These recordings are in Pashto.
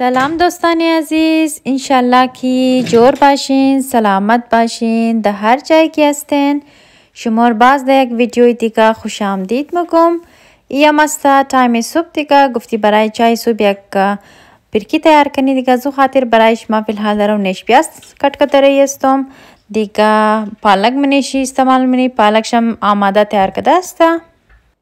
سلام دوستان عزیز انشالله که جور باشین سلامت باشین در هر جای که هستین شما باز در یک ویدیوی دیگه خوش آمدید میگم یا مستا تایم صبح دیگه گفتی برای چای صبح یک پرکی تیار کنی دیگه از خاطر برای شما فی الحال در نش بیاست کٹ کت رای استم دیگه پالک منشی استعمال منی پالک شم آماده تیار کده است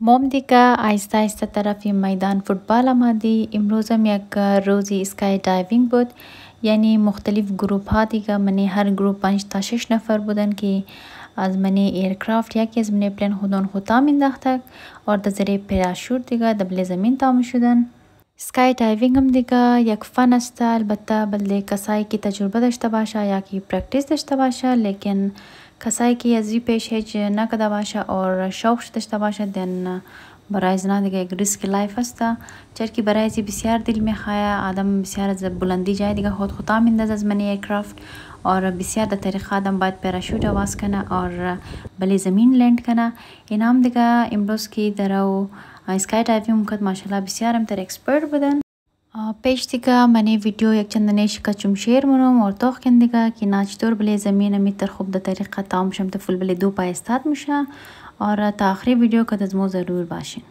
مام دیکه آیسته آیسته طرف میدان فوتبال آمادی امروز هم یک روزی اسکای دایوینگ بود یعنی مختلف گروپ ها دیکه منی هر گروپ پنج تا شش نفر بودن که از منی ایرکرافت یکی از منی پلین خودان خطا مینداختک اور دزیر پیراشوت دیکه دبلی زمین تا میشدن. سکای ډایوینګ هم دیگه یک فن است البته بلده کسایی که تجربه داشته باشه یا که پرکتیس داشته باشه لیکن کسایی که از وی پیش هیچ نکده باشه اور شوقش داشته باشه دن برای زنا دیگه یک ریسک لایف است چر که برای ازی بسیار دیل می خایه آدم بسیار از بلندی جای دیگه خود خوطا میندازه از منی ایرکرافت اور بسیار در طریقه آدم باید پیراشوت آواز کنه اور بلی زمین لند کنه اینا هم دیگه امروز که در او اسکای ډایوینګ مکت ماشاءالله بسیار هم تر ایکسپرت بدن پیش دیگا منی ویدیو یک چند نیش کچم شیر منم اور توخ کن دیگا کی نا چطور بلی زمین امی تر خوب دا طریقہ تام شم تا فل بلی دو پا استاد مشا اور تا آخری ویدیو کا دزمو ضرور باشین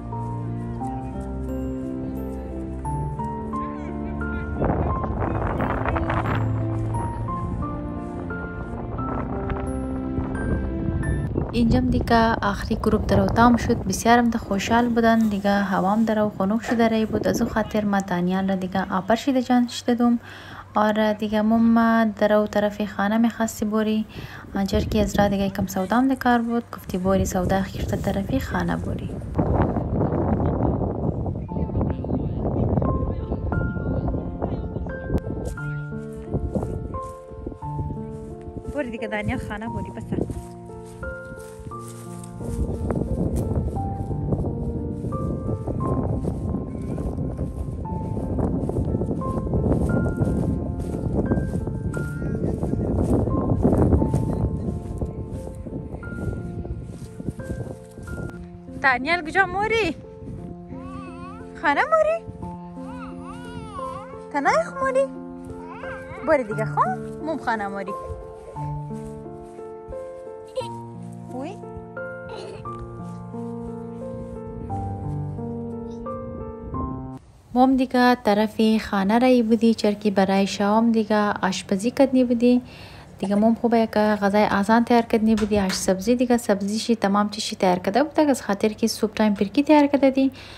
اینجام دیگه آخری گروپ درو تام شد بسیارم ده خوشحال بودن دیگه هوام درو خنک شده رای بود ازو خاطر ما دانیال را دیگه آپرشیده جان شده دوم اور دیگه مم در او طرف خانه میخواستی بری آجر کی از را دیگه یکم سودام ده کار بود گفتی بری سودا اخیر ته طرف خانه بری. بری دیگه دانیال خانه بری پسه. دانیل کجا موری؟ خانه موری؟ تنها خموری؟ باری دیگه خان موم خانه موری هم دیگه طرف خانه رایی بودی چرکی برای شام دیگه آشپزی کدنی بودی دیگه مم خوب یک غذای آسان تیار کردنی بودی آش سبزی دیگه سبزی شی تمام چیشی تیار کرده بود از خاطر که سوپ تایم پرکی تیار کرده دی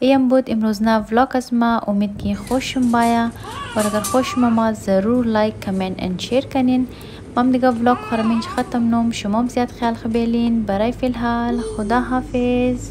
ایم بود امروز نه ولاک از ما امید کی خوش شم بایا اور اگر خوش شما ما ضرور لایک کمنت اند شیر کنین مام دیگه ولاک خورم اینج ختم نوم شمام زیاد خیال خبیلین برای فی الحال خدا حافظ